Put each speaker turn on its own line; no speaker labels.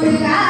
Yeah.